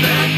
back.